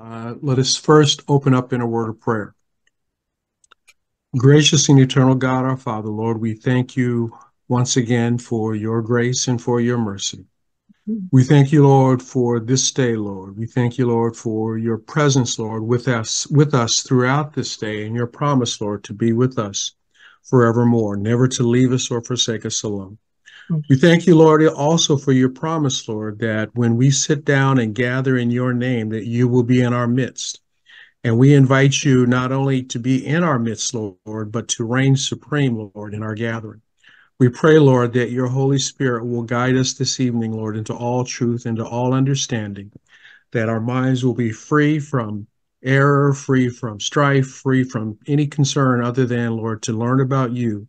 Uh, let us first open up in a word of prayer. Gracious and eternal God, our Father, Lord, we thank you once again for your grace and for your mercy. We thank you, Lord, for this day, Lord. We thank you, Lord, for your presence, Lord, with us, with us throughout this day, and your promise, Lord, to be with us forevermore, never to leave us or forsake us alone. We thank you, Lord, also for your promise, Lord, that when we sit down and gather in your name, that you will be in our midst. And we invite you not only to be in our midst, Lord, but to reign supreme, Lord, in our gathering. We pray, Lord, that your Holy Spirit will guide us this evening, Lord, into all truth, into all understanding, that our minds will be free from error, free from strife, free from any concern other than, Lord, to learn about you,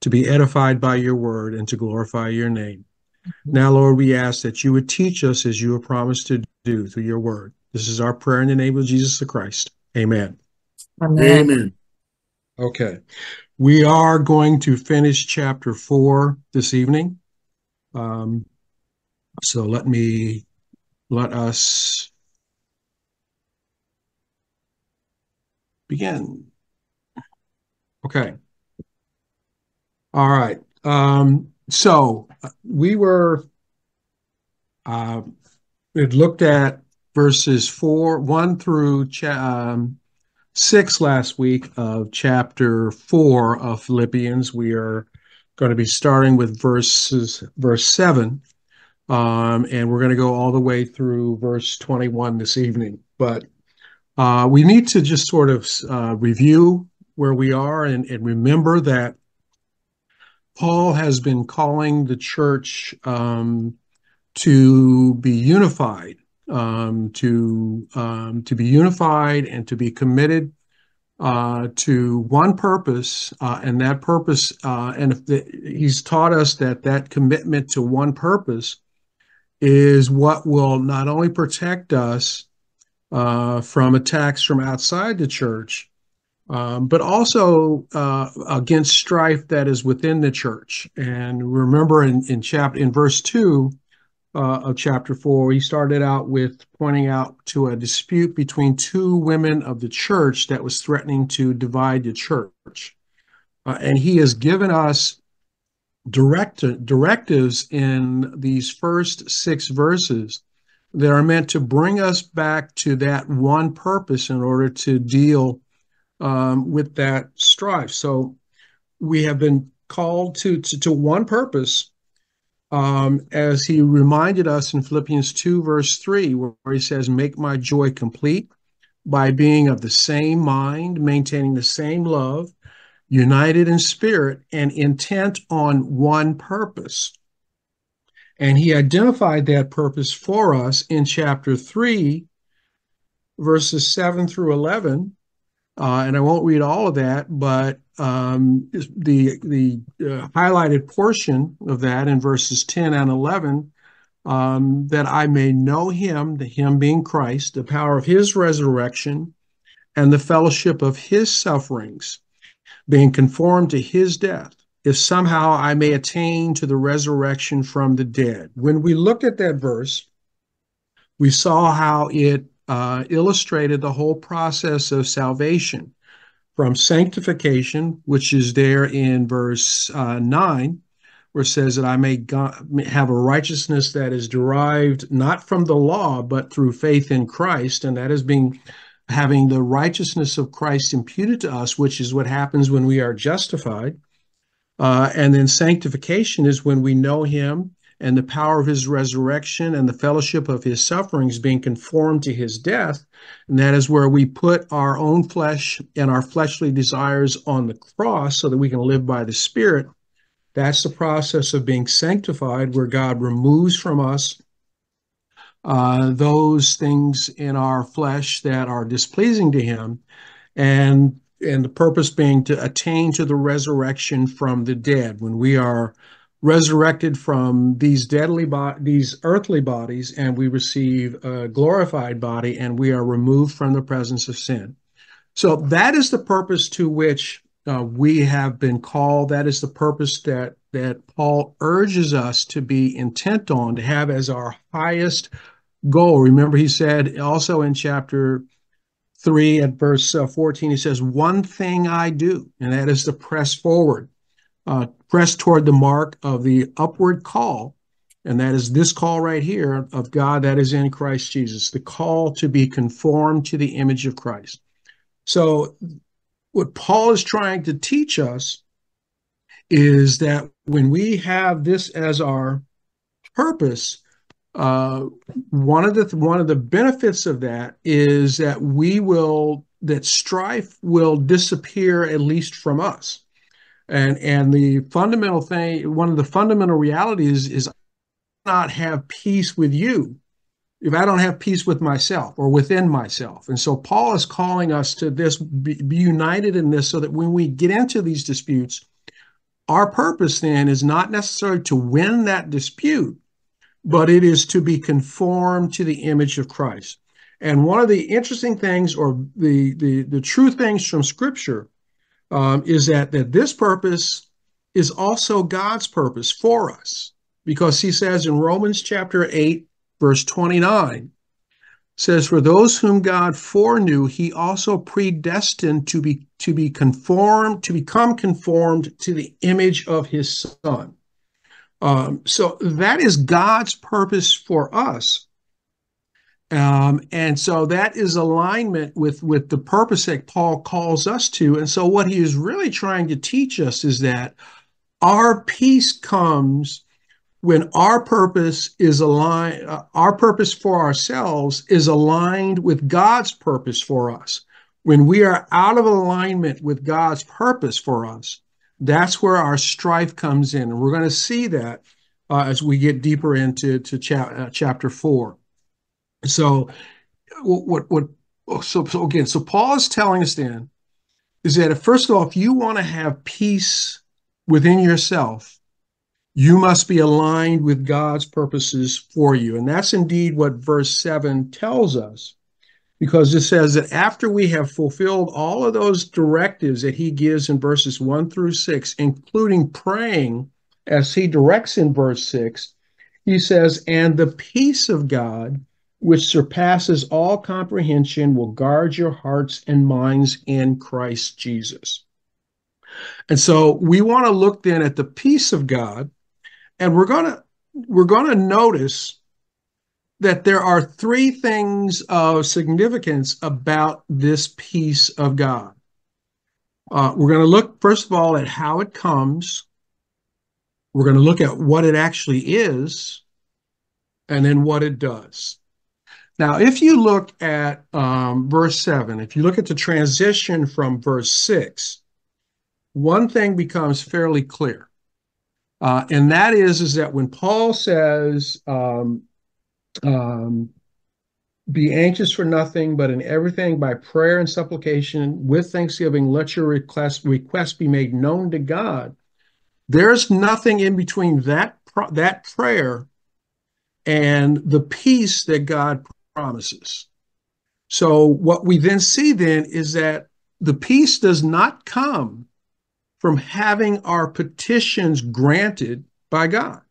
to be edified by your word, and to glorify your name. Mm-hmm. Now, Lord, we ask that you would teach us as you have promised to do through your word. This is our prayer in the name of Jesus the Christ. Amen. Amen. Amen. Okay. We are going to finish chapter four this evening. Um, so let me let us begin. Okay. All right. Um, so we were uh, it looked at verses four, one through um, six last week of chapter four of Philippians. We are going to be starting with verses verse seven, um, and we're going to go all the way through verse twenty-one this evening. But uh, we need to just sort of uh, review where we are and, and, remember that Paul has been calling the church um, to be unified um, to um, to be unified and to be committed uh, to one purpose, uh, and that purpose, uh, and if the, he's taught us that that commitment to one purpose is what will not only protect us uh, from attacks from outside the church, um, but also uh, against strife that is within the church. And remember, in in chapter in verse two uh, of chapter four, he started out with pointing out to a dispute between two women of the church that was threatening to divide the church. Uh, and he has given us direct, directives in these first six verses that are meant to bring us back to that one purpose in order to deal um, with that strife. So we have been called to, to, to one purpose um, as he reminded us in Philippians 2, verse 3, where, he says, Make my joy complete by being of the same mind, maintaining the same love, united in spirit, and intent on one purpose. And he identified that purpose for us in chapter 3, verses 7 through 11. Uh, and I won't read all of that, but um, the the uh, highlighted portion of that in verses 10 and 11 um, that I may know him, the him being Christ, the power of his resurrection, and the fellowship of his sufferings, being conformed to his death, if somehow I may attain to the resurrection from the dead. When we looked at that verse, we saw how it uh, illustrated the whole process of salvation from sanctification, which is there in verse uh, 9, where it says that I may have a righteousness that is derived not from the law, but through faith in Christ. And that is being having the righteousness of Christ imputed to us, which is what happens when we are justified. Uh, and then sanctification is when we know him and the power of his resurrection and the fellowship of his sufferings being conformed to his death. And that is where we put our own flesh and our fleshly desires on the cross so that we can live by the Spirit. That's the process of being sanctified, where God removes from us uh, those things in our flesh that are displeasing to him. And and the purpose being to attain to the resurrection from the dead when we are resurrected from these deadly bo- these earthly bodies and we receive a glorified body and we are removed from the presence of sin. So that is the purpose to which uh, we have been called. That is the purpose that that paul urges us to be intent on to have as our highest goal. Remember, he said also in chapter 3 at verse uh, 14, he says, One thing I do, and that is to press forward, uh, press toward the mark of the upward call. And that is this call right here of God that is in Christ Jesus, the call to be conformed to the image of Christ. So, what Paul is trying to teach us is that when we have this as our purpose, uh, one of the one of the benefits of that is that we will that strife will disappear at least from us, and and the fundamental thing, one of the fundamental realities is not have peace with you if I don't have peace with myself or within myself. And so Paul is calling us to this, be, be, united in this, so that when we get into these disputes, our purpose then is not necessarily to win that dispute, but it is to be conformed to the image of Christ. And one of the interesting things, or the the, the true things from Scripture, um, is that that this purpose is also God's purpose for us, because He says in Romans chapter eight, verse twenty nine, says, "For those whom God foreknew, He also predestined to be to be conformed to become conformed to the image of His Son." Um, so that is God's purpose for us. Um, and so that is alignment with, with the purpose that Paul calls us to. And so what he is really trying to teach us is that our peace comes when our purpose is aligned, uh, our purpose for ourselves is aligned with God's purpose for us. When we are out of alignment with God's purpose for us, that's where our strife comes in. And we're going to see that uh, as we get deeper into to cha- uh, chapter four. So, what, what, oh, so, so again, so Paul is telling us then is that if, first of all, if you want to have peace within yourself, you must be aligned with God's purposes for you. And that's indeed what verse 7 tells us because it says that after we have fulfilled all of those directives that he gives in verses 1 through 6, including praying as he directs in verse 6, he says, And the peace of God, which surpasses all comprehension, will guard your hearts and minds in Christ Jesus. And so we want to look then at the peace of God, and we're going to we're going to notice that there are three things of significance about this peace of God. Uh, we're going to look, first of all, at how it comes. We're going to look at what it actually is, and then what it does. Now, if you look at um, verse 7, if you look at the transition from verse 6, one thing becomes fairly clear. Uh, and that is, is that when Paul says, um, um, be anxious for nothing, but in everything by prayer and supplication with thanksgiving, let your request request be made known to God. There's nothing in between that that prayer and the peace that God promises. So what we then see then is that the peace does not come from having our petitions granted by God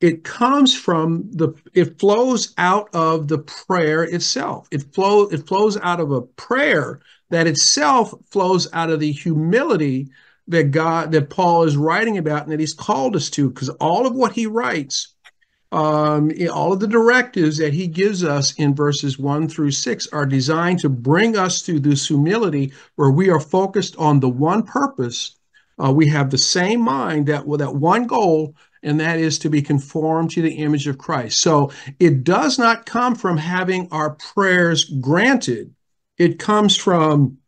it comes from the it flows out of the prayer itself it flows it flows out of a prayer that itself flows out of the humility that god that paul is writing about and that he's called us to because all of what he writes um, all of the directives that he gives us in verses one through six are designed to bring us to this humility where we are focused on the one purpose uh, we have the same mind that with that one goal and that is to be conformed to the image of Christ. So it does not come from having our prayers granted, it comes from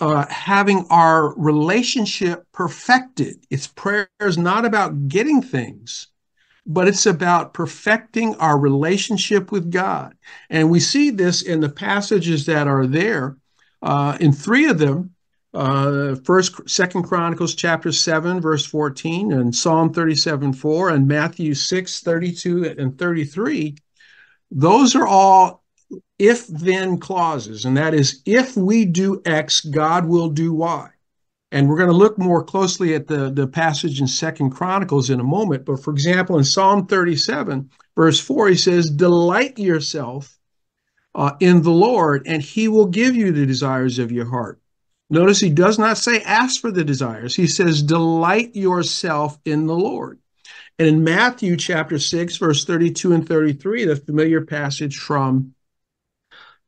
uh, having our relationship perfected. It's prayer is not about getting things, but it's about perfecting our relationship with God. And we see this in the passages that are there. Uh, in three of them, uh, first, Second Chronicles chapter seven, verse fourteen, and Psalm thirty-seven, four, and Matthew six, thirty-two, and thirty-three. Those are all if-then clauses, and that is, if we do X, God will do Y. And we're going to look more closely at the, the passage in Second Chronicles in a moment. But for example, in Psalm 37, verse 4, he says, Delight yourself uh, in the Lord, and he will give you the desires of your heart. Notice he does not say ask for the desires. He says delight yourself in the Lord. And in Matthew chapter 6, verse 32 and 33, the familiar passage from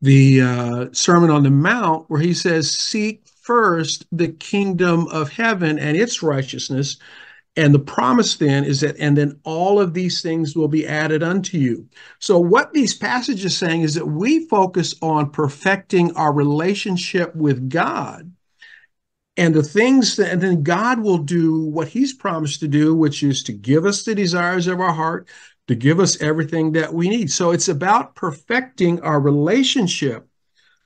the uh, Sermon on the Mount, where he says, Seek first the kingdom of heaven and its righteousness. And the promise then is that, and then all of these things will be added unto you. So, what these passages saying is that we focus on perfecting our relationship with God. And the things that, and then God will do what He's promised to do, which is to give us the desires of our heart, to give us everything that we need. So, it's about perfecting our relationship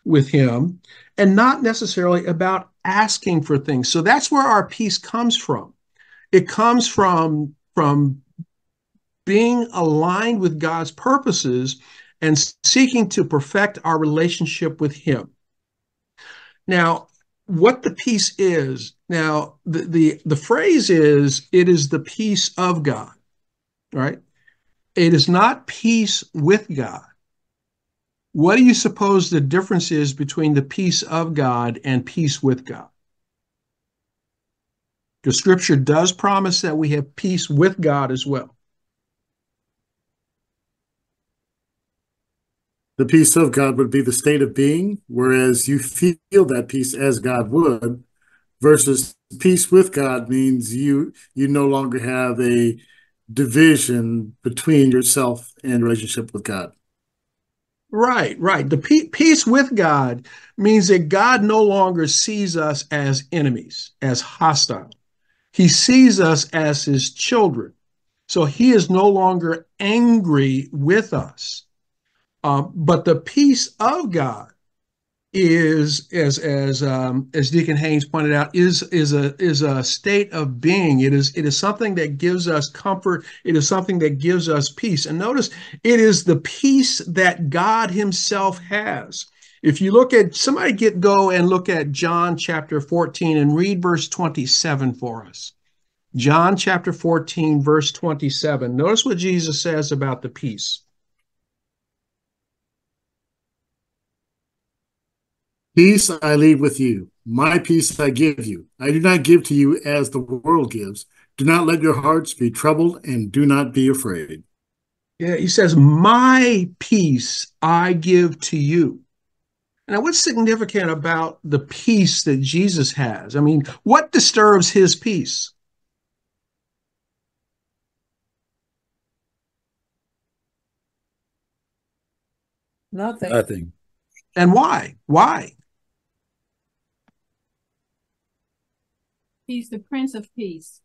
with Him and not necessarily about asking for things. So that's where our peace comes from. It comes from from being aligned with God's purposes and seeking to perfect our relationship with Him. Now, what the peace is, now the, the, the phrase is it is the peace of God, right? It is not peace with God. What do you suppose the difference is between the peace of God and peace with God? The scripture does promise that we have peace with God as well. The peace of God would be the state of being, whereas you feel that peace as God would, versus peace with God means you you no longer have a division between yourself and relationship with God. Right, right. The pe- peace with God means that God no longer sees us as enemies, as hostile. He sees us as his children. So he is no longer angry with us. Uh, but the peace of God is as as um, as Deacon Haynes pointed out is is a is a state of being. It is it is something that gives us comfort. It is something that gives us peace. And notice it is the peace that God Himself has. If you look at somebody get go and look at John chapter 14 and read verse 27 for us. John chapter 14 verse 27. Notice what Jesus says about the peace. Peace I leave with you. My peace I give you. I do not give to you as the world gives. Do not let your hearts be troubled and do not be afraid. Yeah, he says, My peace I give to you. Now, what's significant about the peace that Jesus has? I mean, what disturbs his peace? Nothing. Nothing. And why? Why? He's the Prince of Peace.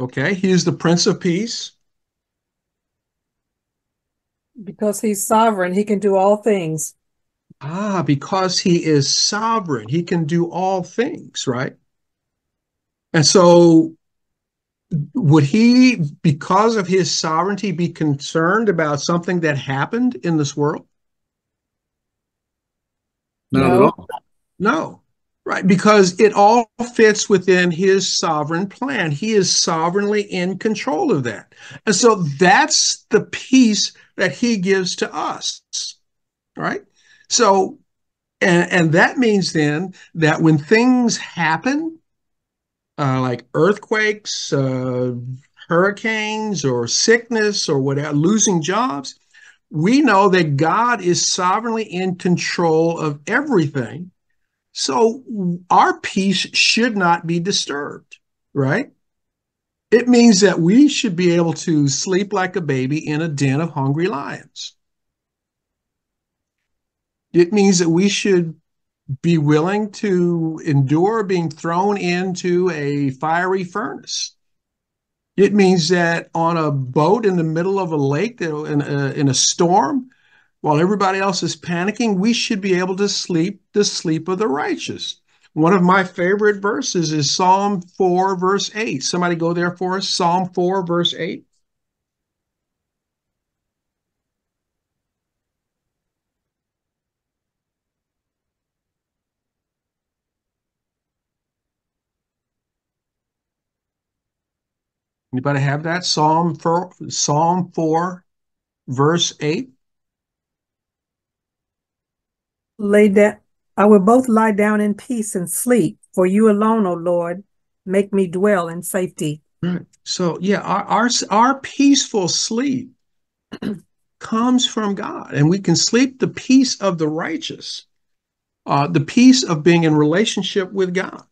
Okay, he is the Prince of Peace. Because he's sovereign, he can do all things. Ah, because he is sovereign, he can do all things, right? And so, would he, because of his sovereignty, be concerned about something that happened in this world? Not No. at all. No. Right, because it all fits within his sovereign plan. He is sovereignly in control of that. And so that's the peace that he gives to us. Right? So, and, and that means then that when things happen, uh, like earthquakes, uh, hurricanes, or sickness, or whatever, losing jobs, we know that God is sovereignly in control of everything. So our peace should not be disturbed, right? It means that we should be able to sleep like a baby in a den of hungry lions. It means that we should be willing to endure being thrown into a fiery furnace. It means that on a boat in the middle of a lake in a, in a storm, while everybody else is panicking, we should be able to sleep the sleep of the righteous. One of my favorite verses is Psalm 4, verse 8. Somebody go there for us. Psalm 4, verse 8. Anybody have that? Psalm 4, Psalm 4 verse 8. Lay down. I will both lie down in peace and sleep, for you alone, O Lord, make me dwell in safety. Right. So yeah, our our, our peaceful sleep comes from God, and we can sleep the peace of the righteous, uh, the peace of being in relationship with God,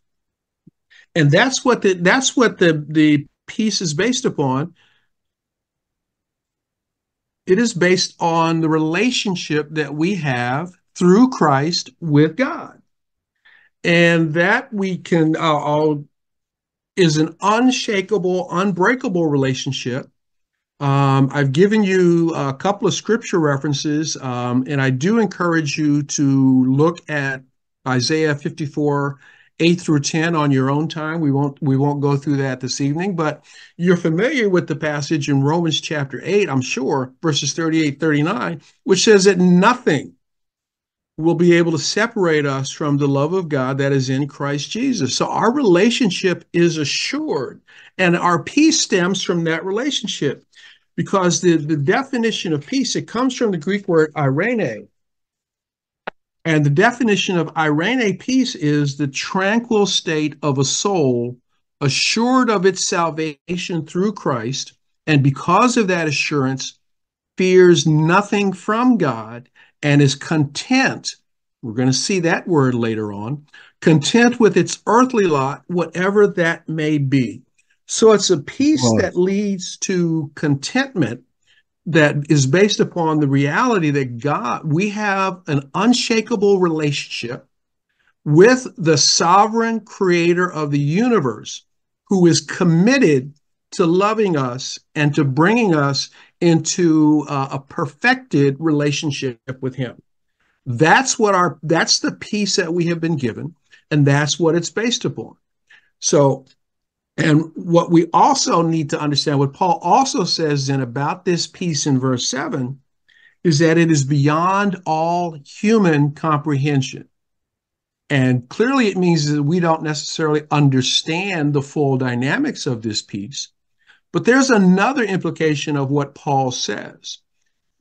and that's what the that's what the the peace is based upon. It is based on the relationship that we have through Christ with God, and that we can uh, all is an unshakable, unbreakable relationship. Um, I've given you a couple of scripture references, um, and I do encourage you to look at Isaiah 54, 8 through 10 on your own time. We won't we won't go through that this evening, but you're familiar with the passage in Romans chapter 8, I'm sure, verses 38, 39, which says that nothing will be able to separate us from the love of God that is in Christ Jesus. So our relationship is assured, and our peace stems from that relationship because the, the definition of peace, it comes from the Greek word eirene. And the definition of eirene peace is the tranquil state of a soul assured of its salvation through Christ, and because of that assurance, fears nothing from God and is content. We're going to see that word later on. Content with its earthly lot, whatever that may be. So it's a peace Right. that leads to contentment that is based upon the reality that God, we have an unshakable relationship with the sovereign creator of the universe who is committed to loving us and to bringing us into uh, a perfected relationship with him. That's what our that's the peace that we have been given and that's what it's based upon. So and what we also need to understand what paul also says then about this peace in verse 7 is that it is beyond all human comprehension. And clearly it means that we don't necessarily understand the full dynamics of this peace but there's another implication of what Paul says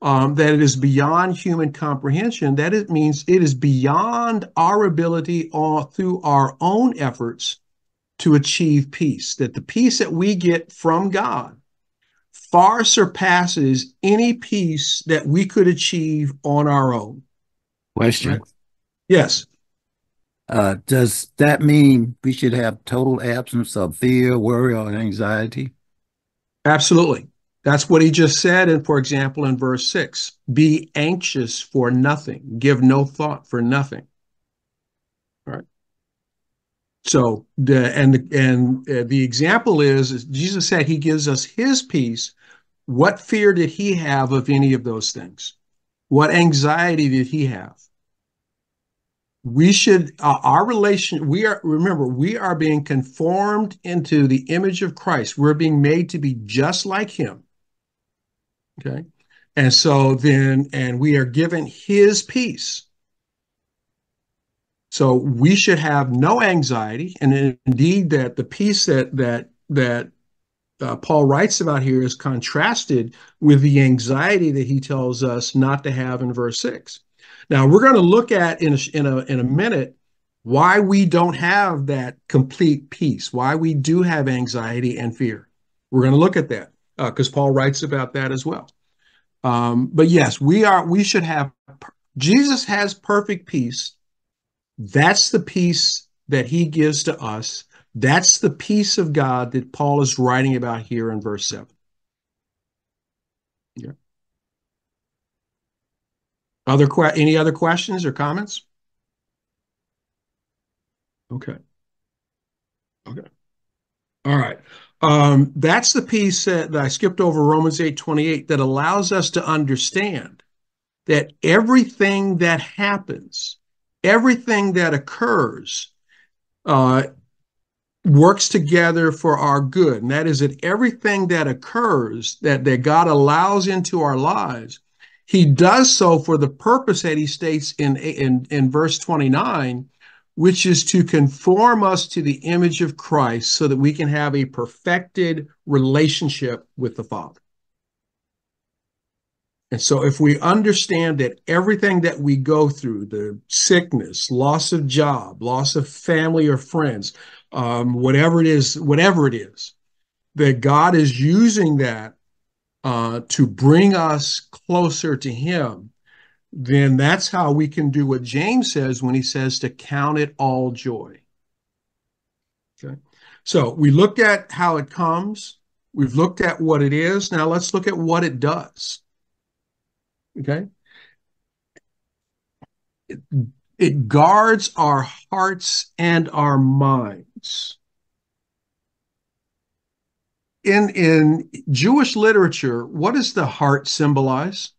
um, that it is beyond human comprehension. That it means it is beyond our ability or through our own efforts to achieve peace. That the peace that we get from God far surpasses any peace that we could achieve on our own. Question. Right. Yes. Uh, does that mean we should have total absence of fear, worry, or anxiety? Absolutely. That's what he just said. And for example, in verse six, be anxious for nothing, give no thought for nothing. All right. So the and the, and uh, the example is, is Jesus said he gives us his peace. What fear did he have of any of those things? What anxiety did he have? We should uh, our relation we are remember we are being conformed into the image of christ. We're being made to be just like him. Okay? And so then and we are given his peace. So we should have no anxiety. And indeed that the peace that that that uh, paul writes about here is contrasted with the anxiety that he tells us not to have in verse 6 now we're going to look at in a, in a in a minute why we don't have that complete peace, why we do have anxiety and fear. We're going to look at that because uh, Paul writes about that as well. Um, but yes, we are. We should have. Jesus has perfect peace. That's the peace that He gives to us. That's the peace of God that Paul is writing about here in verse seven. Yeah. Other any other questions or comments? Okay. Okay. All right. Um, that's the piece that, I skipped over Romans 8 28 that allows us to understand that everything that happens, everything that occurs, uh, works together for our good. And that is that everything that occurs that, that God allows into our lives, he does so for the purpose that he states in, in, in verse 29 which is to conform us to the image of Christ so that we can have a perfected relationship with the Father. And so, if we understand that everything that we go through the sickness, loss of job, loss of family or friends, um, whatever it is, whatever it is, that God is using that uh, to bring us closer to Him, then that's how we can do what James says when he says to count it all joy. Okay. So we looked at how it comes, we've looked at what it is. Now let's look at what it does. Okay. It, it guards our hearts and our minds. In in Jewish literature, what does the heart symbolize?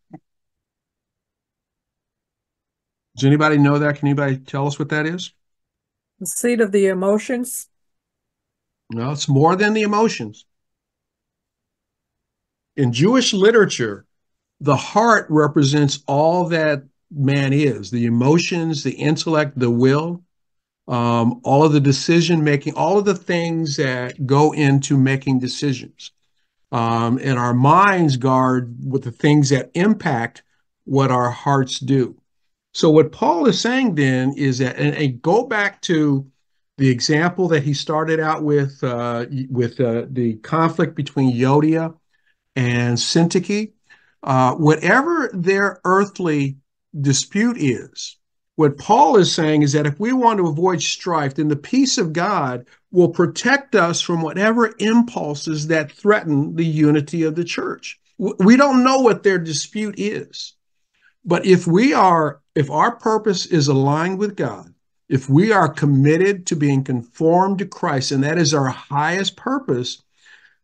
Does anybody know that? Can anybody tell us what that is? The seat of the emotions. No, it's more than the emotions. In Jewish literature, the heart represents all that man is the emotions, the intellect, the will, um, all of the decision making, all of the things that go into making decisions. Um, and our minds guard with the things that impact what our hearts do. So, what Paul is saying then is that, and, and go back to the example that he started out with, uh, with uh, the conflict between Euodia and Syntyche uh, whatever their earthly dispute is, what Paul is saying is that if we want to avoid strife, then the peace of God will protect us from whatever impulses that threaten the unity of the church. We don't know what their dispute is. But if we are, if our purpose is aligned with God, if we are committed to being conformed to Christ, and that is our highest purpose,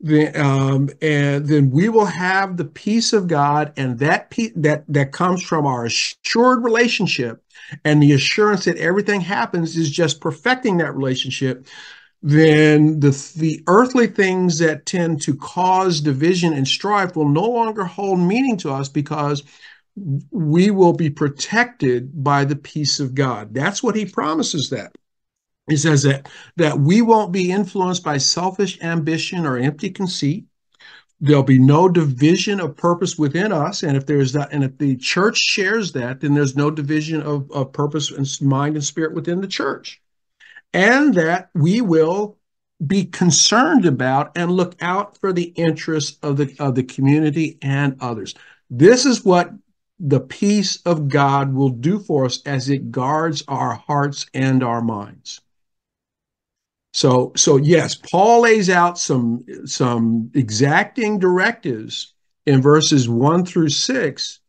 then um, and then we will have the peace of God, and that pe- that that comes from our assured relationship, and the assurance that everything happens is just perfecting that relationship. Then the the earthly things that tend to cause division and strife will no longer hold meaning to us because we will be protected by the peace of God. That's what he promises that. He says that that we won't be influenced by selfish ambition or empty conceit. There'll be no division of purpose within us, and if there's that, and if the church shares that, then there's no division of, of purpose and mind and spirit within the church, and that we will be concerned about and look out for the interests of the of the community and others. This is what the peace of God will do for us as it guards our hearts and our minds. So, so yes, Paul lays out some some exacting directives in verses one through six,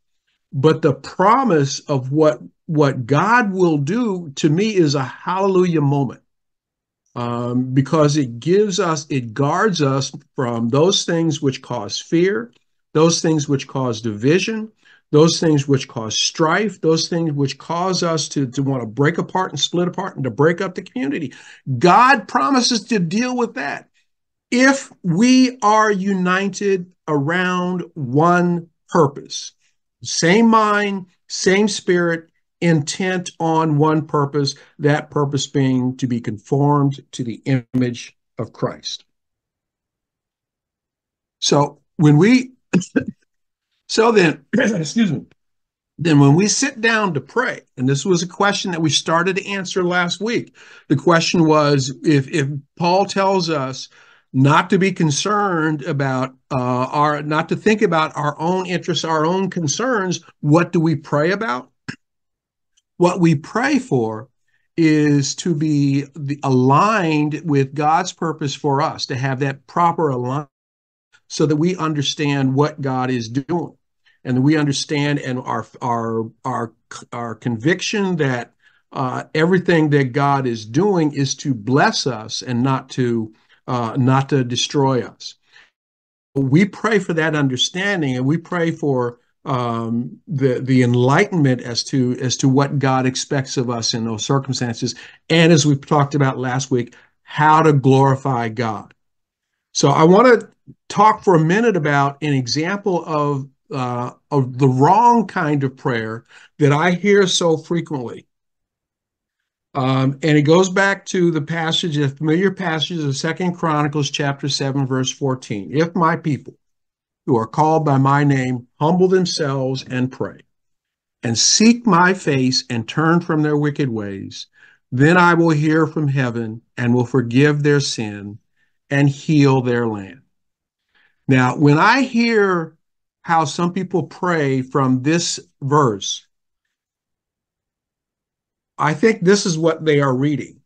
but the promise of what what God will do to me is a hallelujah moment. Um, because it gives us, it guards us from those things which cause fear, those things which cause division, those things which cause strife, those things which cause us to, to want to break apart and split apart and to break up the community. God promises to deal with that if we are united around one purpose, same mind, same spirit, intent on one purpose, that purpose being to be conformed to the image of Christ. So when we so then, excuse me, then when we sit down to pray, and this was a question that we started to answer last week, the question was if, if Paul tells us not to be concerned about uh, our, not to think about our own interests, our own concerns, what do we pray about? What we pray for is to be aligned with God's purpose for us, to have that proper alignment so that we understand what God is doing and we understand and our our our our conviction that uh, everything that God is doing is to bless us and not to uh, not to destroy us. We pray for that understanding, and we pray for um, the the enlightenment as to as to what God expects of us in those circumstances, and as we talked about last week, how to glorify God. So I want to talk for a minute about an example of uh, of the wrong kind of prayer that I hear so frequently. Um, and it goes back to the passage, the familiar passage of Second Chronicles chapter 7, verse 14. If my people who are called by my name humble themselves and pray and seek my face and turn from their wicked ways, then I will hear from heaven and will forgive their sin and heal their land. Now, when I hear how some people pray from this verse, I think this is what they are reading.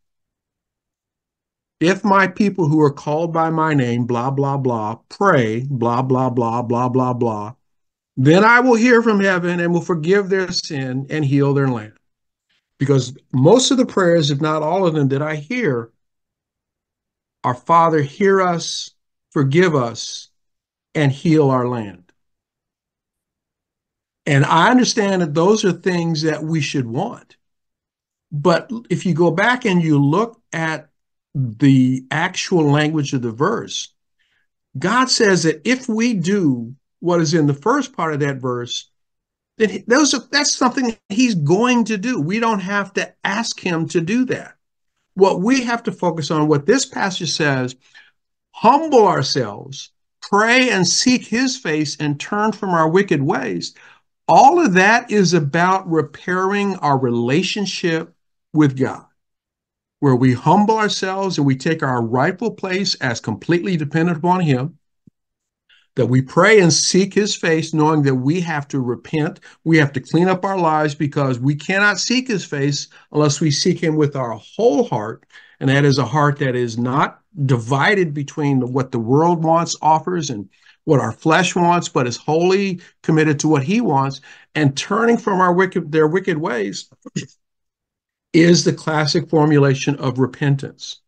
If my people who are called by my name, blah, blah, blah, pray, blah, blah, blah, blah, blah, blah, then I will hear from heaven and will forgive their sin and heal their land. Because most of the prayers, if not all of them, that I hear our Father, hear us, forgive us, and heal our land. And I understand that those are things that we should want. But if you go back and you look at the actual language of the verse, God says that if we do what is in the first part of that verse, then those are, that's something he's going to do. We don't have to ask him to do that. What we have to focus on, what this passage says, humble ourselves, pray and seek his face and turn from our wicked ways. All of that is about repairing our relationship with God, where we humble ourselves and we take our rightful place as completely dependent upon him that we pray and seek his face, knowing that we have to repent. We have to clean up our lives because we cannot seek his face unless we seek him with our whole heart. And that is a heart that is not divided between what the world wants, offers, and what our flesh wants, but is wholly committed to what he wants. And turning from our wicked, their wicked ways is the classic formulation of repentance.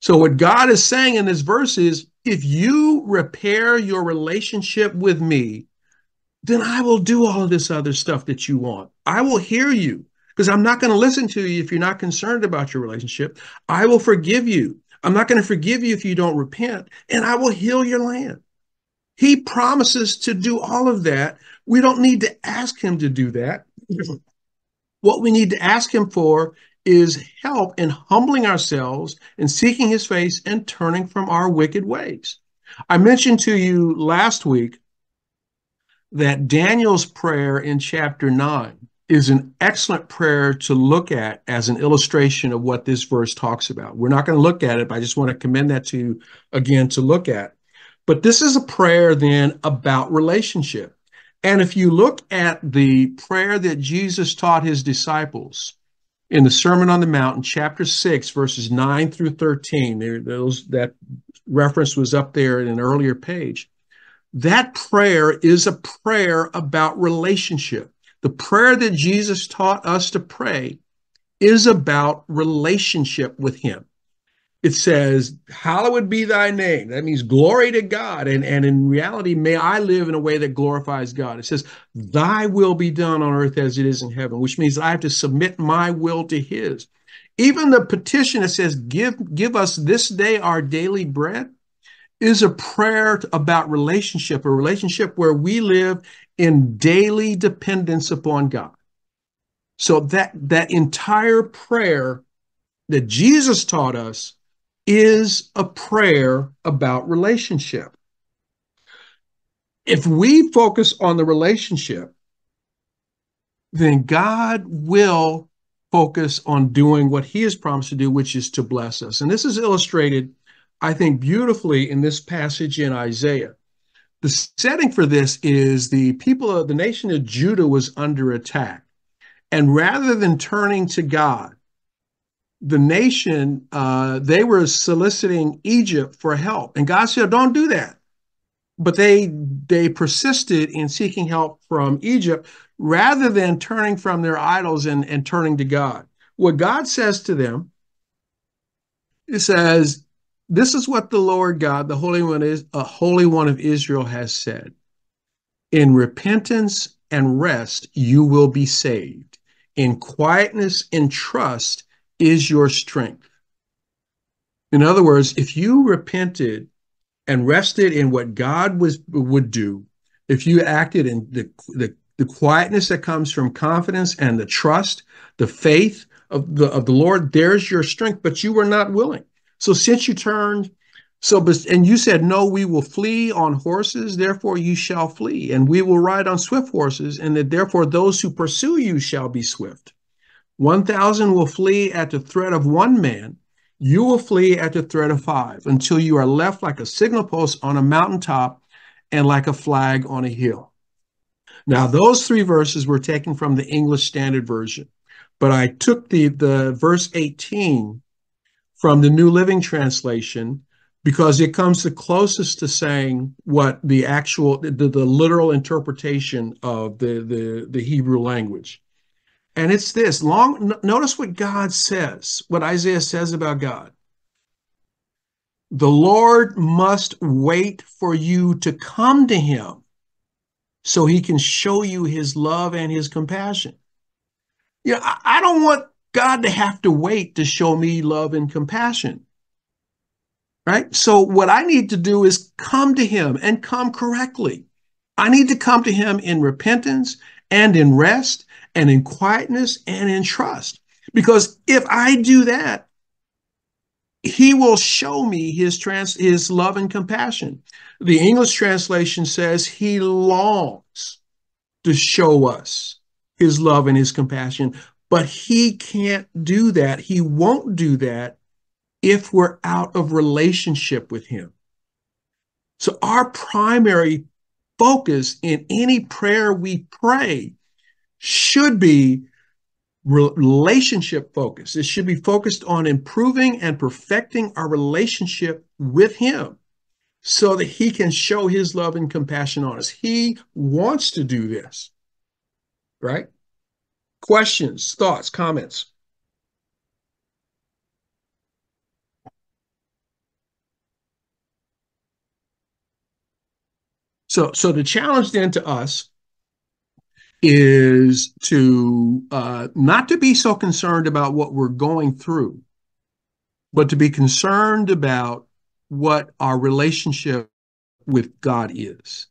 So what God is saying in this verse is, if you repair your relationship with me, then I will do all of this other stuff that you want. I will hear you because I'm not going to listen to you if you're not concerned about your relationship. I will forgive you. I'm not going to forgive you if you don't repent, and I will heal your land. He promises to do all of that. We don't need to ask him to do that. what we need to ask him for is help in humbling ourselves and seeking his face and turning from our wicked ways. I mentioned to you last week that Daniel's prayer in chapter 9 is an excellent prayer to look at as an illustration of what this verse talks about. We're not going to look at it, but I just want to commend that to you again to look at. But this is a prayer then about relationship. And if you look at the prayer that Jesus taught his disciples, in the Sermon on the Mount, in chapter 6, verses 9 through 13. There, those, that reference was up there in an earlier page. That prayer is a prayer about relationship. The prayer that Jesus taught us to pray is about relationship with Him it says, Hallowed be thy name. That means glory to God. And, and in reality, may I live in a way that glorifies God. It says, Thy will be done on earth as it is in heaven, which means I have to submit my will to his. Even the petition that says, Give, give us this day our daily bread is a prayer about relationship, a relationship where we live in daily dependence upon God. So that that entire prayer that Jesus taught us is a prayer about relationship. If we focus on the relationship, then God will focus on doing what he has promised to do, which is to bless us. And this is illustrated, I think, beautifully in this passage in Isaiah. The setting for this is the people of the nation of Judah was under attack. And rather than turning to God, the nation, uh, they were soliciting Egypt for help. And God said, don't do that. But they they persisted in seeking help from Egypt rather than turning from their idols and, and turning to God. What God says to them, it says, This is what the Lord God, the Holy One is a Holy One of Israel has said. In repentance and rest you will be saved. In quietness and trust is your strength. In other words, if you repented and rested in what God was would do, if you acted in the, the, the quietness that comes from confidence and the trust, the faith of the of the Lord, there's your strength, but you were not willing. So since you turned, so and you said, No, we will flee on horses, therefore you shall flee, and we will ride on swift horses, and that therefore those who pursue you shall be swift. One thousand will flee at the threat of one man, you will flee at the threat of five, until you are left like a signal post on a mountaintop and like a flag on a hill. Now, those three verses were taken from the English Standard Version, but I took the, the verse 18 from the New Living Translation because it comes the closest to saying what the actual, the, the literal interpretation of the, the, the Hebrew language. And it's this long, notice what God says, what Isaiah says about God. The Lord must wait for you to come to him so he can show you his love and his compassion. You know, I, I don't want God to have to wait to show me love and compassion. Right? So, what I need to do is come to him and come correctly. I need to come to him in repentance and in rest and in quietness and in trust. Because if I do that, he will show me his trans his love and compassion. The English translation says he longs to show us his love and his compassion, but he can't do that. He won't do that if we're out of relationship with him. So our primary focus in any prayer we pray should be relationship focused. It should be focused on improving and perfecting our relationship with Him so that He can show His love and compassion on us. He wants to do this, right? Questions, thoughts, comments? So, so the challenge then to us is to uh, not to be so concerned about what we're going through, but to be concerned about what our relationship with God is.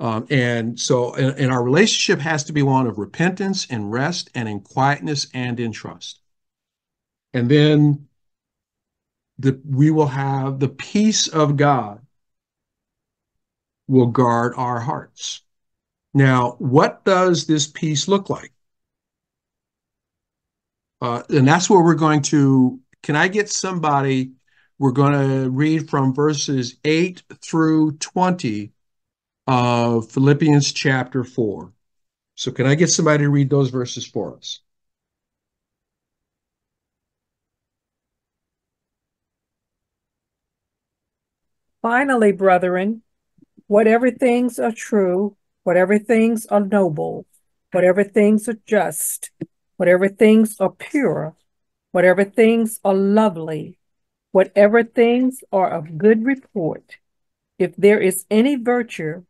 Um, and so, and, and, our relationship has to be one of repentance and rest and in quietness and in trust. And then the, we will have the peace of God will guard our hearts. Now, what does this peace look like? Uh, and that's where we're going to. Can I get somebody? We're going to read from verses 8 through 20 of Philippians chapter 4. So, can I get somebody to read those verses for us? Finally, brethren, whatever things are true, whatever things are noble, whatever things are just, whatever things are pure, whatever things are lovely, whatever things are of good report, if there is any virtue,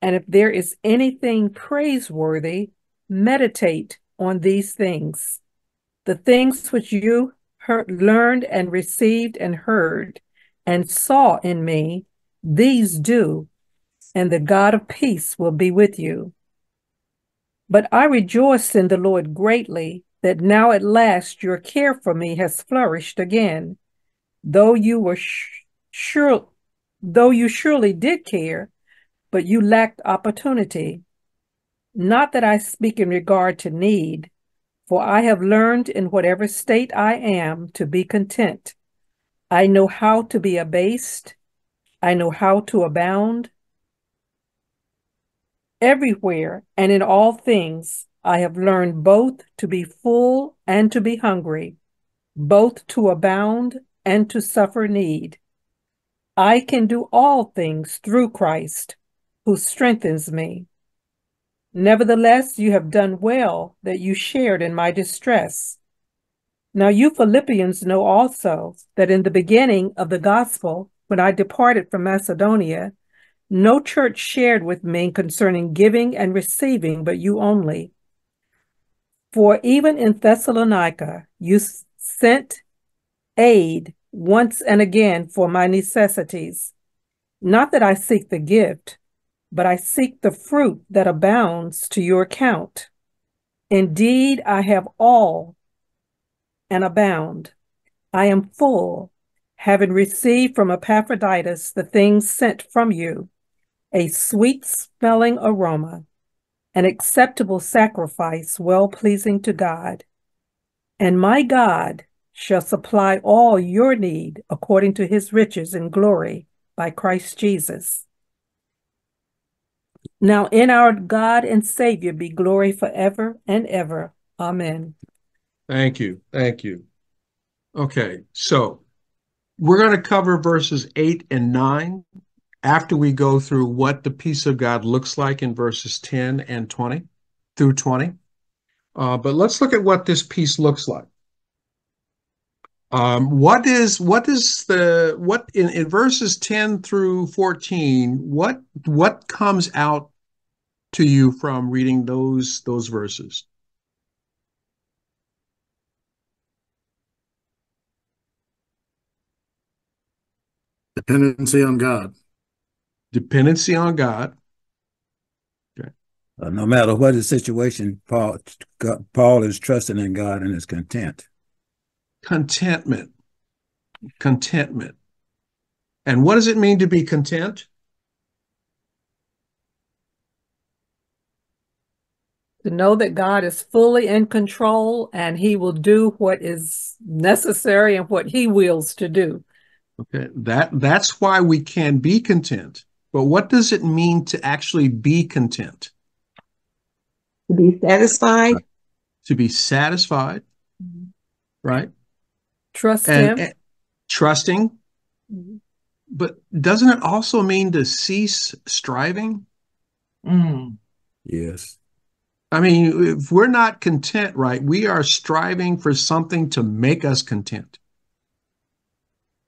and if there is anything praiseworthy, meditate on these things. The things which you heard, learned and received and heard and saw in me, these do, and the God of peace will be with you. But I rejoice in the Lord greatly that now at last your care for me has flourished again, though you were sure, though you surely did care, but you lacked opportunity. Not that I speak in regard to need, for I have learned in whatever state I am to be content. I know how to be abased. I know how to abound. Everywhere and in all things, I have learned both to be full and to be hungry, both to abound and to suffer need. I can do all things through Christ, who strengthens me. Nevertheless, you have done well that you shared in my distress. Now, you Philippians know also that in the beginning of the gospel, when I departed from Macedonia, no church shared with me concerning giving and receiving, but you only. For even in Thessalonica, you sent aid once and again for my necessities. Not that I seek the gift, but I seek the fruit that abounds to your account. Indeed, I have all and abound. I am full, having received from Epaphroditus the things sent from you, a sweet smelling aroma, an acceptable sacrifice, well pleasing to God. And my God shall supply all your need according to his riches and glory by Christ Jesus. Now, in our God and Savior be glory forever and ever. Amen. Thank you. Thank you. Okay, so we're going to cover verses 8 and 9 after we go through what the peace of God looks like in verses 10 and 20 through 20. Uh, but let's look at what this peace looks like. Um, what is what is the what in, in verses 10 through 14 what what comes out to you from reading those those verses Dependency on God. Dependency on God. Uh, no matter what the situation, Paul, God, Paul is trusting in God and is content. contentment. Contentment. And what does it mean to be content? To know that God is fully in control and he will do what is necessary and what he wills to do. okay. That that's why we can be content but what does it mean to actually be content to be satisfied. to be satisfied right Trust and, him. and trusting Mhm. but doesn't it also mean to cease striving Mm. Yes. I mean, if we're not content, right, we are striving for something to make us content.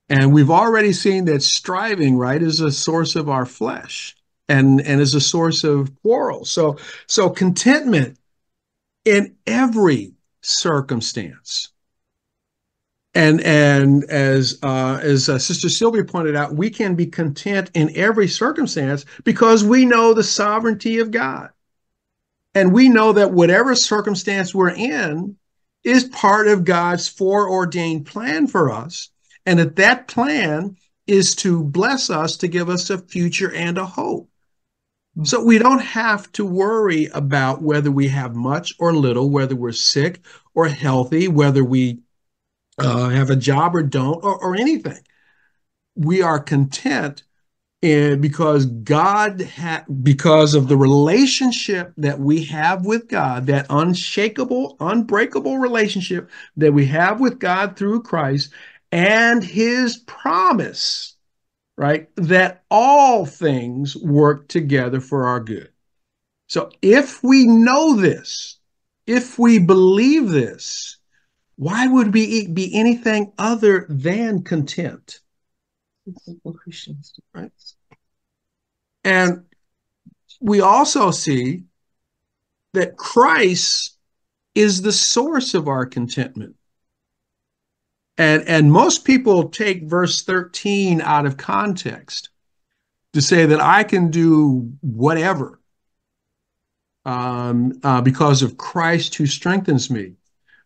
And we've already seen that striving, right, is a source of our flesh and, and is a source of quarrel. So, so contentment in every circumstance. And, and as, uh, as uh, Sister Sylvia pointed out, we can be content in every circumstance because we know the sovereignty of God. And we know that whatever circumstance we're in is part of God's foreordained plan for us. And that that plan is to bless us, to give us a future and a hope. So we don't have to worry about whether we have much or little, whether we're sick or healthy, whether we uh, have a job or don't, or, or anything. We are content and because God ha- because of the relationship that we have with God, that unshakable, unbreakable relationship that we have with God through Christ, and his promise, right, that all things work together for our good. So if we know this, if we believe this, why would we be anything other than content? Christians. Right. And we also see that Christ is the source of our contentment. And, and most people take verse 13 out of context to say that I can do whatever um, uh, because of Christ who strengthens me.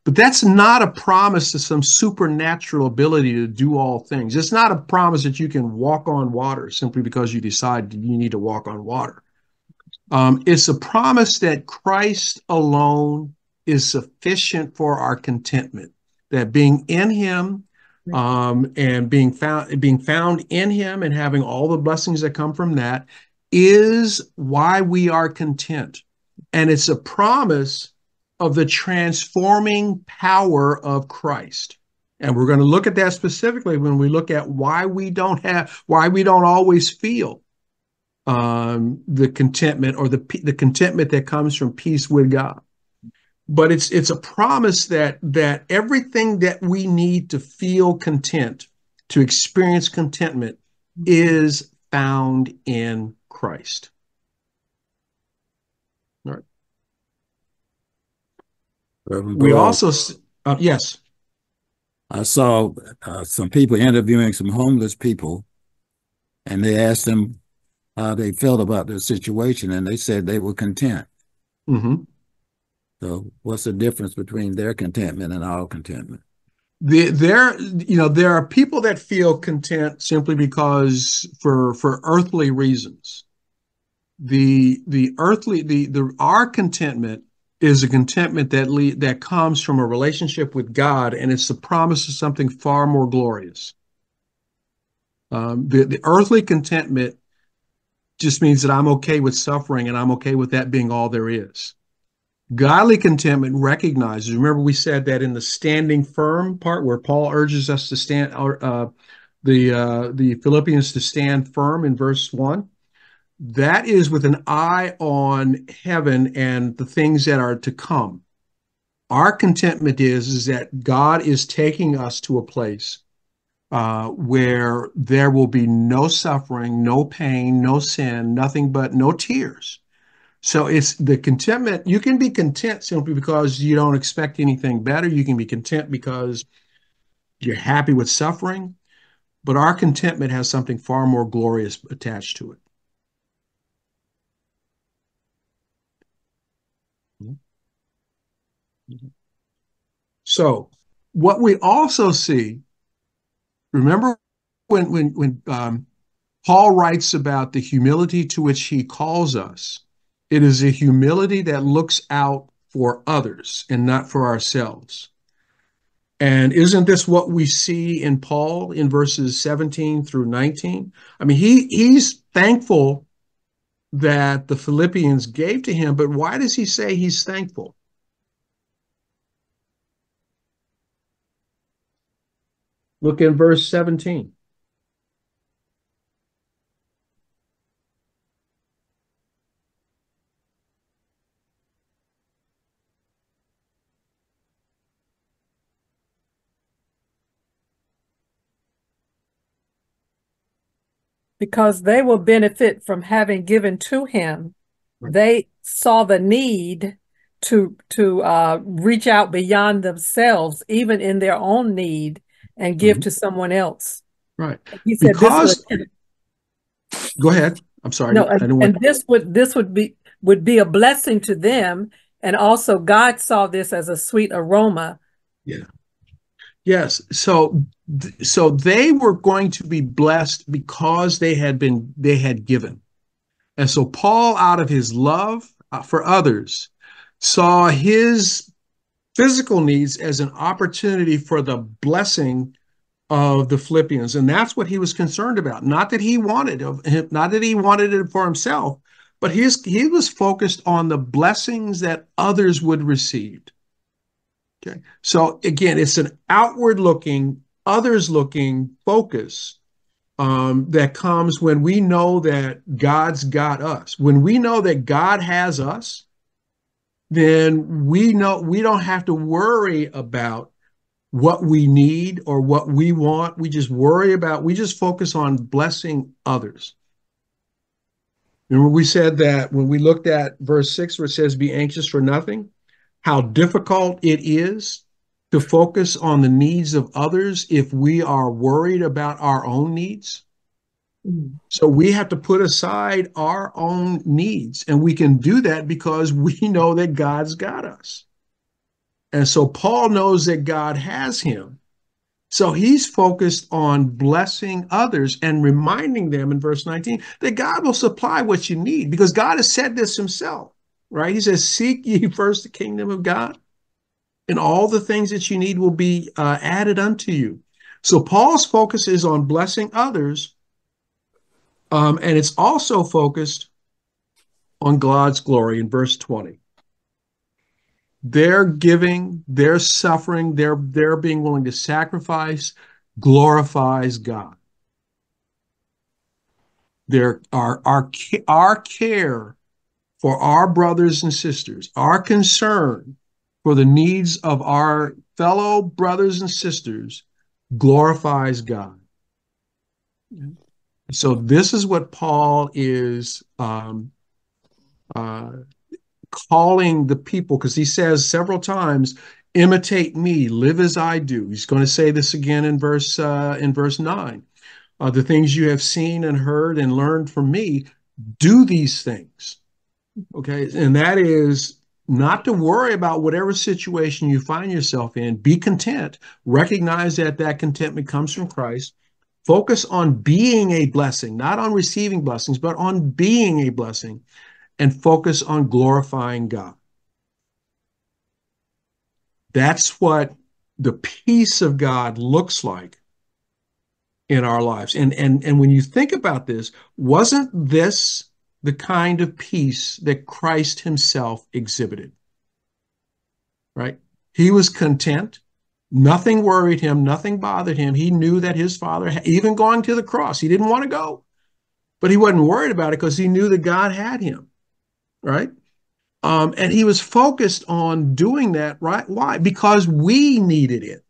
But that's not a promise of some supernatural ability to do all things. It's not a promise that you can walk on water simply because you decide you need to walk on water. Um, it's a promise that Christ alone is sufficient for our contentment. That being in Him um, and being found being found in Him and having all the blessings that come from that is why we are content. And it's a promise of the transforming power of Christ. And we're going to look at that specifically when we look at why we don't have, why we don't always feel um, the contentment or the the contentment that comes from peace with God. But it's it's a promise that that everything that we need to feel content, to experience contentment, is found in Christ. All right. Reverend We also, uh, yes. I saw uh, some people interviewing some homeless people, and they asked them how they felt about their situation, and they said they were content. hmm So, what's the difference between their contentment and our contentment? the, there, you know, there are people that feel content simply because for for earthly reasons. The the earthly the the our contentment is a contentment that le- that comes from a relationship with God, and it's the promise of something far more glorious. Um, the the earthly contentment just means that I'm okay with suffering, and I'm okay with that being all there is. Godly contentment recognizes. Remember, we said that in the standing firm part, where Paul urges us to stand, uh, the uh, the Philippians to stand firm in verse one. That is with an eye on heaven and the things that are to come. Our contentment is is that God is taking us to a place uh, where there will be no suffering, no pain, no sin, nothing but no tears so it's the contentment. You can be content simply because you don't expect anything better. You can be content because you're happy with suffering. But our contentment has something far more glorious attached to it. So, what we also see, remember when when when um, Paul writes about the humility to which he calls us it is a humility that looks out for others and not for ourselves. And isn't this what we see in Paul in verses 17 through 19? I mean, he he's thankful that the Philippians gave to him, but why does he say he's thankful? Look in verse 17. Because they will benefit from having given to him. They saw the need to to uh, reach out beyond themselves, even in their own need, and give Mhm. to someone else. Right. He said Because- this would, Go ahead. I'm sorry. no, and, want- and this would this would be would be a blessing to them, and also God saw this as a sweet aroma. Yes. So so they were going to be blessed because they had been they had given. And so Paul out of his love uh, for others saw his physical needs as an opportunity for the blessing of the Philippians and that's what he was concerned about. Not that he wanted of him, not that he wanted it for himself, but his he was focused on the blessings that others would receive. Okay. So again, it's an outward looking, others looking focus um, that comes when we know that God's got us. When we know that God has us, then we know we don't have to worry about what we need or what we want. We just worry about, we just focus on blessing others. Remember, we said that when we looked at verse six, where it says, Be anxious for nothing how difficult it is to focus on the needs of others if we are worried about our own needs. Mm. So we have to put aside our own needs, and we can do that because we know that God's got us. And so Paul knows that God has him. So he's focused on blessing others and reminding them in verse 19 that God will supply what you need because God has said this himself right? He says, Seek ye first the kingdom of God, and all the things that you need will be uh, added unto you. So Paul's focus is on blessing others, um, and it's also focused on God's glory in verse 20. Their giving, their suffering, their, their being willing to sacrifice glorifies God. Their, our, our, our care for our brothers and sisters, our concern for the needs of our fellow brothers and sisters glorifies God. So this is what Paul is um, uh, calling the people because he says several times, "Imitate me, live as I do." He's going to say this again in verse uh, in verse nine. Uh, the things you have seen and heard and learned from me, do these things. Okay, and that is not to worry about whatever situation you find yourself in. Be content. Recognize that that contentment comes from Christ. Focus on being a blessing, not on receiving blessings, but on being a blessing, and focus on glorifying God. That's what the peace of God looks like in our lives. And and and when you think about this, wasn't this the kind of peace that Christ himself exhibited? Right? He was content. Nothing worried him, nothing bothered him. He knew that his father, even going to the cross, he didn't want to go, but he wasn't worried about it because he knew that God had him. Right? Um, and he was focused on doing that, right? Why? Because we needed it.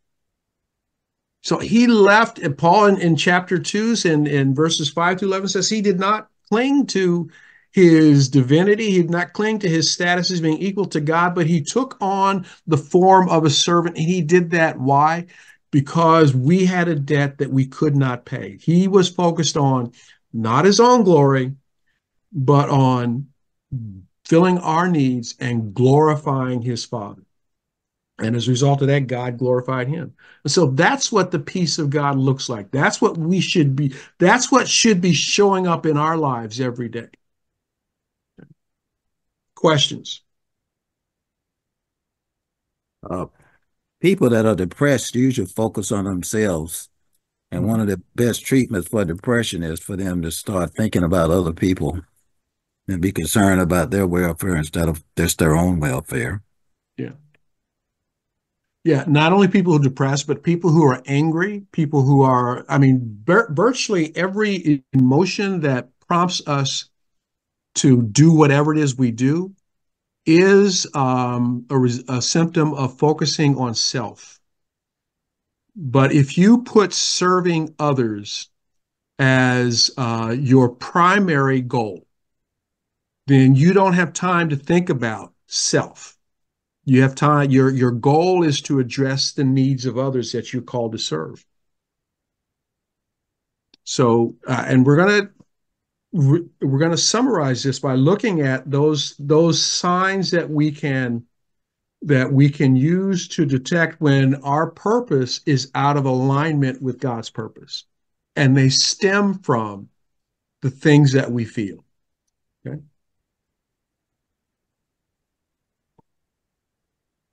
So he left, and Paul in, in chapter 2 in, in verses 5 to 11 says he did not cling to his divinity. He did not cling to his status as being equal to God, but he took on the form of a servant. And he did that. Why? Because we had a debt that we could not pay. He was focused on not his own glory, but on filling our needs and glorifying his Father. And as a result of that, God glorified him. And so that's what the peace of God looks like. That's what we should be, that's what should be showing up in our lives every day. Questions? Uh, people that are depressed usually focus on themselves. And one of the best treatments for depression is for them to start thinking about other people and be concerned about their welfare instead of just their own welfare. Yeah. Yeah, not only people who are depressed, but people who are angry, people who are, I mean, virtually every emotion that prompts us to do whatever it is we do is um, a, a symptom of focusing on self. But if you put serving others as uh, your primary goal, then you don't have time to think about self. You have time, your, your goal is to address the needs of others that you're called to serve. So, uh, and we're to we're going to summarize this by looking at those those signs that we can that we can use to detect when our purpose is out of alignment with God's purpose and they stem from the things that we feel okay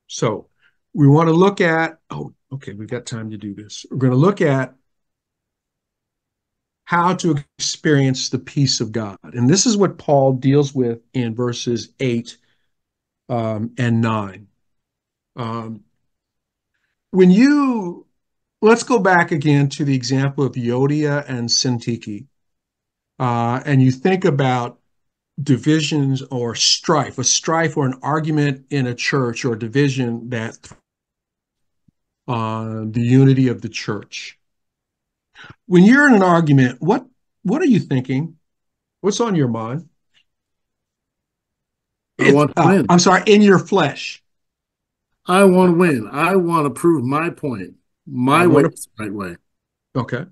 so we want to look at oh okay we've got time to do this we're going to look at how to experience the peace of God. And this is what Paul deals with in verses 8 um, and 9. Um, when you, let's go back again to the example of Euodia and Syntyche, uh, and you think about divisions or strife, a strife or an argument in a church or a division that uh, the unity of the church when you're in an argument, what what are you thinking? What's on your mind? I want to uh, win. I'm sorry, in your flesh. I want to win. I want to prove my point. My way wanna, is the right way. Okay.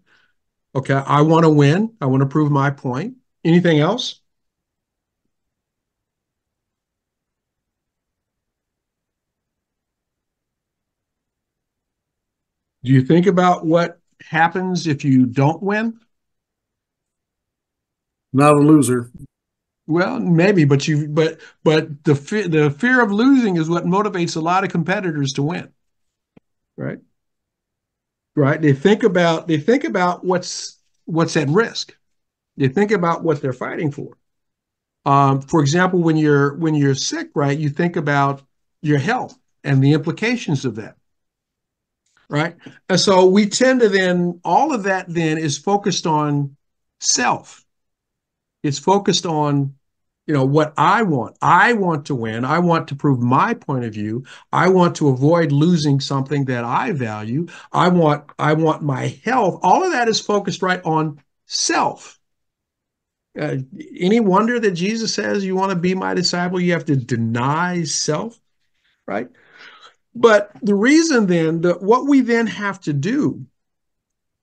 Okay. I want to win. I want to prove my point. Anything else? Do you think about what happens if you don't win? Not a loser. Well, maybe, but you but but the fear the fear of losing is what motivates a lot of competitors to win. Right? Right? They think about they think about what's what's at risk. They think about what they're fighting for. Um, for example, when you're when you're sick, right, you think about your health and the implications of that right? And so we tend to then, all of that then is focused on self. It's focused on, you know, what I want. I want to win. I want to prove my point of view. I want to avoid losing something that I value. I want, I want my health. All of that is focused right on self. Uh, any wonder that Jesus says you want to be my disciple, you have to deny self, right? But the reason then that what we then have to do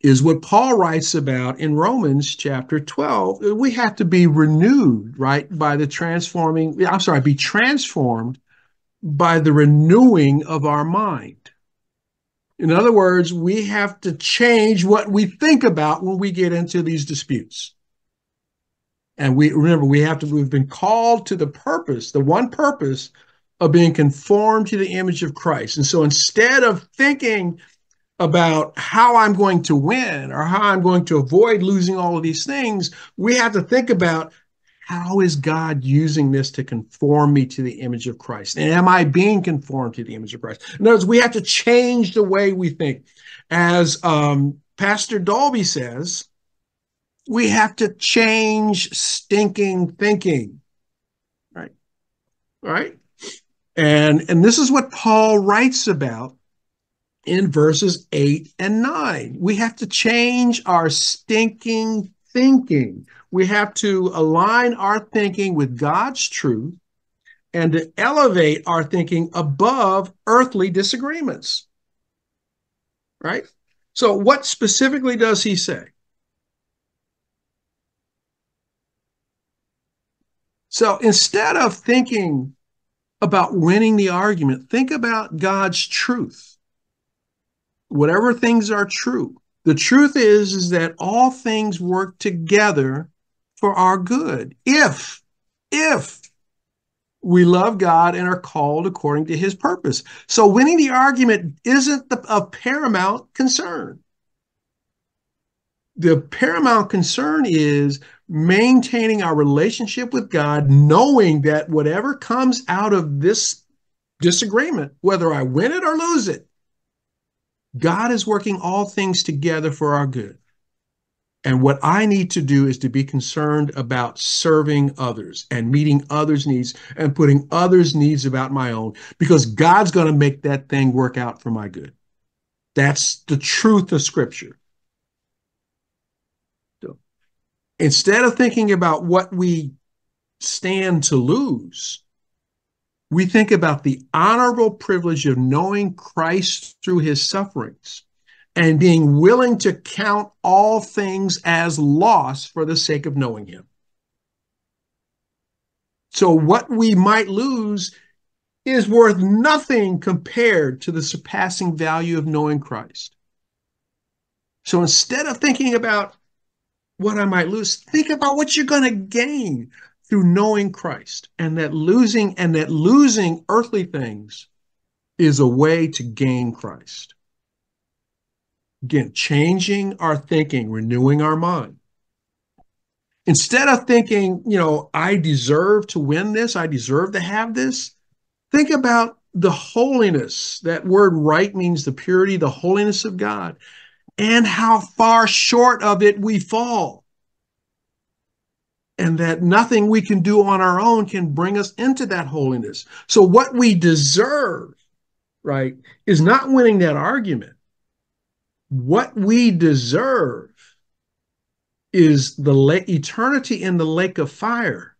is what Paul writes about in Romans chapter 12. We have to be renewed, right, by the transforming, I'm sorry, be transformed by the renewing of our mind. In other words, we have to change what we think about when we get into these disputes. And we remember we have to, we've been called to the purpose, the one purpose of being conformed to the image of Christ. And so instead of thinking about how I'm going to win or how I'm going to avoid losing all of these things, we have to think about how is God using this to conform me to the image of Christ? And am I being conformed to the image of Christ? In other words, we have to change the way we think. As um, Pastor Dolby says, we have to change stinking thinking. Right? Right? And, and this is what Paul writes about in verses 8 and 9. We have to change our stinking thinking. We have to align our thinking with God's truth and to elevate our thinking above earthly disagreements. Right? So, what specifically does he say? So, instead of thinking about winning the argument, think about God's truth. Whatever things are true. The truth is, is that all things work together for our good. If, if we love God and are called according to his purpose. So winning the argument isn't the, a paramount concern. The paramount concern is maintaining our relationship with God, knowing that whatever comes out of this disagreement, whether I win it or lose it, God is working all things together for our good. And what I need to do is to be concerned about serving others and meeting others' needs and putting others' needs about my own because God's going to make that thing work out for my good. That's the truth of Scripture. So, instead of thinking about what we stand to lose, we think about the honorable privilege of knowing Christ through his sufferings and being willing to count all things as loss for the sake of knowing him. So, what we might lose is worth nothing compared to the surpassing value of knowing Christ. So, instead of thinking about what I might lose, think about what you're going to gain through knowing Christ and that losing and that losing earthly things is a way to gain Christ. Again, changing our thinking, renewing our mind. Instead of thinking, you know, I deserve to win this, I deserve to have this, think about the holiness. That word right means the purity, the holiness of God, and how far short of it we fall. And that nothing we can do on our own can bring us into that holiness. So, what we deserve, right, is not winning that argument what we deserve is the la- eternity in the lake of fire.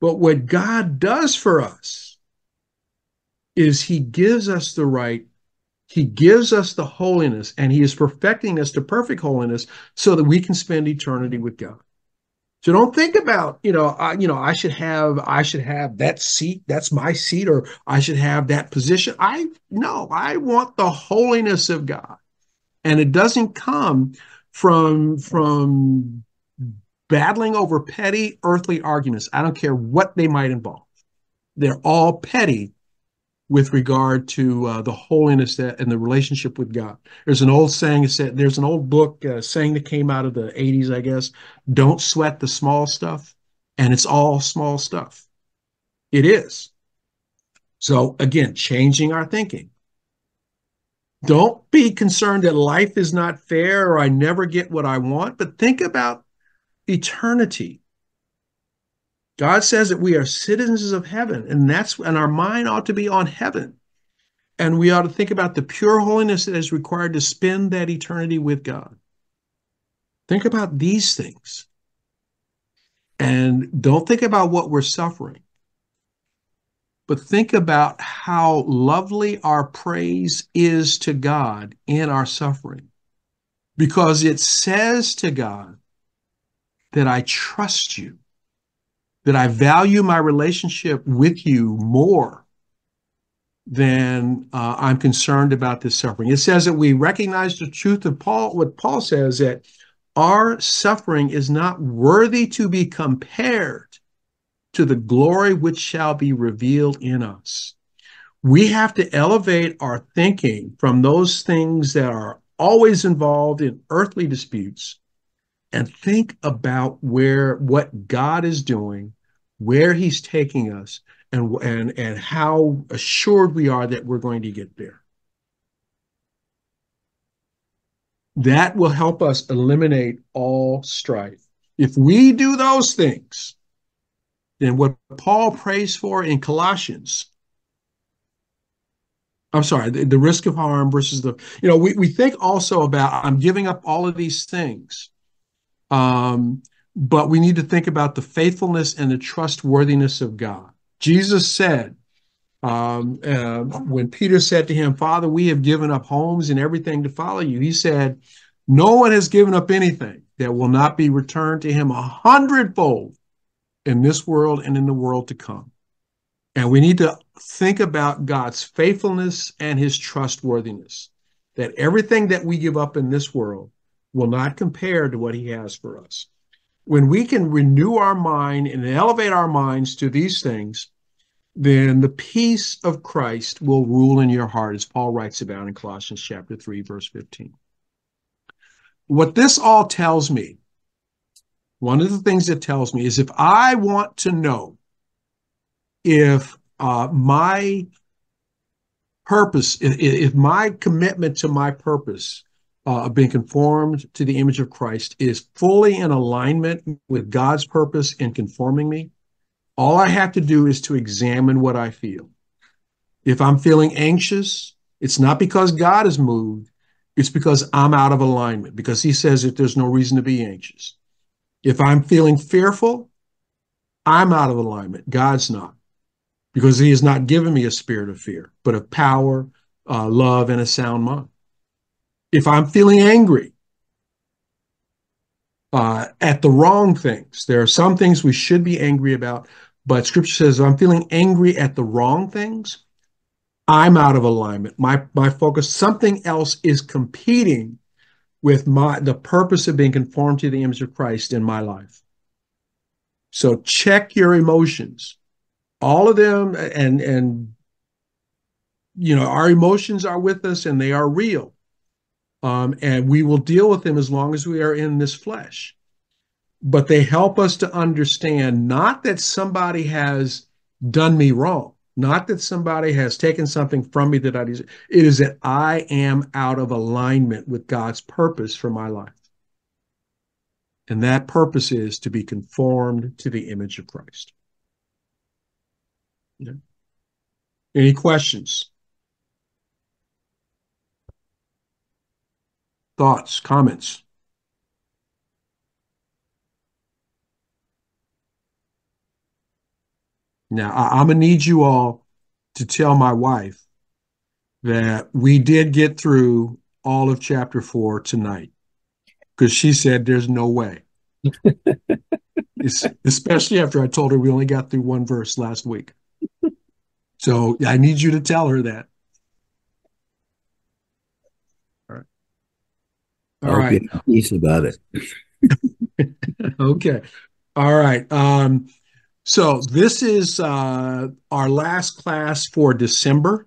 But what God does for us is he gives us the right, he gives us the holiness, and he is perfecting us to perfect holiness so that we can spend eternity with God. So don't think about, you know, I, you know, I should have, I should have that seat. That's my seat, or I should have that position. I no, I want the holiness of God and it doesn't come from from battling over petty earthly arguments i don't care what they might involve they're all petty with regard to uh, the holiness that and the relationship with god. There's an old saying there's an old book uh, saying that came out of the 80s i guess don't sweat the small stuff and it's all small stuff. It is. So again changing our thinking. Don't be concerned that life is not fair or I never get what I want, but think about eternity. God says that we are citizens of heaven, and that's and our mind ought to be on heaven. And we ought to think about the pure holiness that is required to spend that eternity with God. Think about these things. And don't think about what we're suffering but think about how lovely our praise is to God in our suffering. Because it says to God that I trust you, that I value my relationship with you more than uh, I'm concerned about this suffering. It says that we recognize the truth of Paul, what Paul says that our suffering is not worthy to be compared to the glory which shall be revealed in us. We have to elevate our thinking from those things that are always involved in earthly disputes and think about where what God is doing, where he's taking us, and and and how assured we are that we're going to get there. That will help us eliminate all strife. If we do those things, then what Paul prays for in Colossians, I'm sorry, the, the risk of harm versus the, you know, we, we think also about I'm giving up all of these things. Um, but we need to think about the faithfulness and the trustworthiness of God. Jesus said, um, uh, when Peter said to him, Father, we have given up homes and everything to follow you, he said, No one has given up anything that will not be returned to him a hundredfold in this world and in the world to come. And we need to think about God's faithfulness and his trustworthiness, that everything that we give up in this world will not compare to what he has for us. When we can renew our mind and elevate our minds to these things, then the peace of Christ will rule in your heart, as Paul writes about in Colossians chapter 3, verse 15. What this all tells me, one of the things it tells me is if I want to know if uh, my purpose, if, if my commitment to my purpose uh, of being conformed to the image of Christ is fully in alignment with God's purpose in conforming me, all I have to do is to examine what I feel. If I'm feeling anxious, it's not because God is moved, it's because I'm out of alignment, because He says that there's no reason to be anxious. If I'm feeling fearful, I'm out of alignment. God's not, because He has not given me a spirit of fear, but of power, uh, love, and a sound mind if I'm feeling angry uh, at the wrong things, there are some things we should be angry about, but scripture says if I'm feeling angry at the wrong things, I'm out of alignment. My my focus, something else is competing with my the purpose of being conformed to the image of Christ in my life. So check your emotions. All of them and and you know, our emotions are with us and they are real. Um, and we will deal with them as long as we are in this flesh. But they help us to understand not that somebody has done me wrong, not that somebody has taken something from me that I deserve. It is that I am out of alignment with God's purpose for my life. And that purpose is to be conformed to the image of Christ. Yeah. Any questions? Thoughts, comments? Now, I, am going to need you all to tell my wife that we did get through all of chapter four tonight because she said there's no way. especially after I told her we only got through one verse last week. So I need you to tell her that. All right. Peace about it. okay. All right. Um, so this is uh, our last class for December.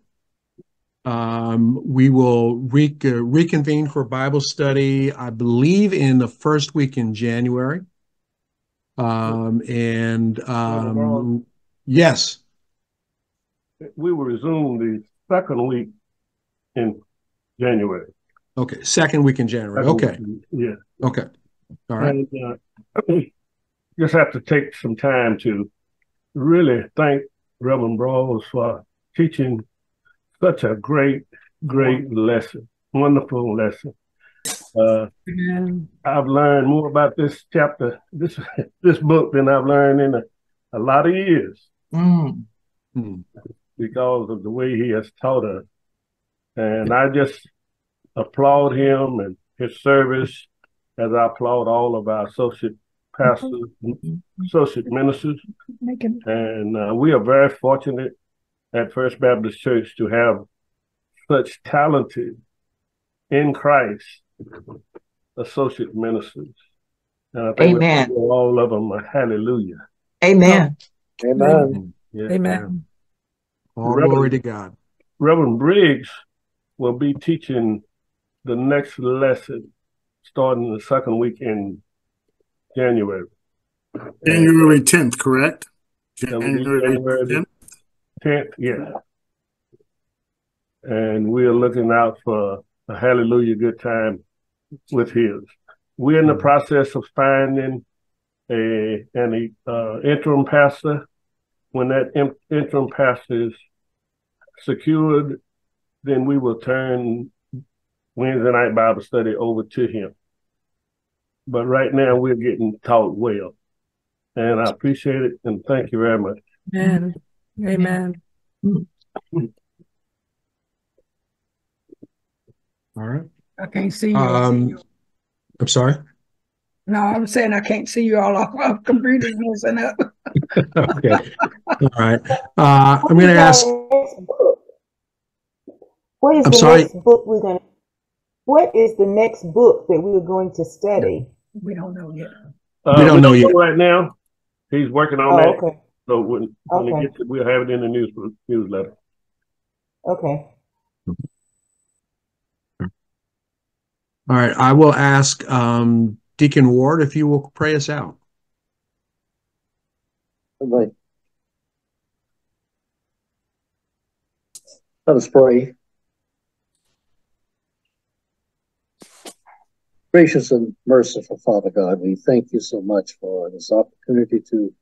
Um, we will re- uh, reconvene for Bible study, I believe, in the first week in January. Um, and um, yes, we will resume the second week in January. Okay, second week in January. Okay. Yeah. Okay. All right. And uh, just have to take some time to really thank Reverend Brawls for teaching such a great, great lesson, wonderful lesson. Uh, I've learned more about this chapter, this this book, than I've learned in a, a lot of years Mm. because of the way he has taught us. And I just applaud him and his service as I applaud all of our associate pastors, associate ministers. And uh, we are very fortunate at First Baptist Church to have such talented in Christ associate ministers. And I think Amen. give all of them a hallelujah. Amen. Amen. Yes, Amen. All Reverend- glory to God. Reverend Briggs will be teaching the next lesson starting the second week in January. January tenth, correct? That would be January January 10th. tenth, yeah. And we are looking out for a hallelujah good time with his. We're in the process of finding a an uh, interim pastor. When that in- interim pastor is secured, then we will turn Wednesday night Bible study over to him. But right now we're getting taught well. And I appreciate it and thank you very much. Amen. Amen. All right. I can't see you. Um, I'm sorry. no, I'm saying I can't see you all off of computers messing up. Okay. All right. Uh, I'm going to ask, What is I'm the sorry? next book we're going to, what is the next book that we are going to study? We don't know yet. Uh, We don't know yet. Right now, he's working on Oh, that. okay, So when, when it Okay. gets, we'll have it in the news newsletter. okay. all right, I will ask um, Deacon Ward if you will pray us out. Right. Let us pray. Gracious and merciful Father God, we thank you so much for this opportunity to,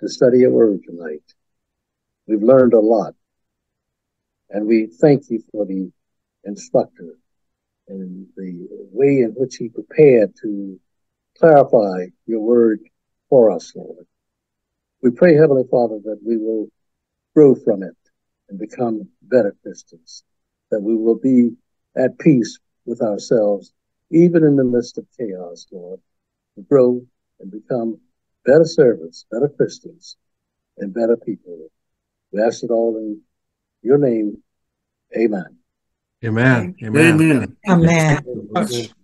to study your word tonight. We've learned a lot. And we thank you for the instructor and the way in which he prepared to clarify your word for us, Lord. We pray, Heavenly Father, that we will grow from it and become better Christians, that we will be at peace with ourselves, even in the midst of chaos, Lord, to grow and become better servants, better Christians, and better people. We ask it all in your name. Amen. Amen. Amen. Amen. Amen. Much.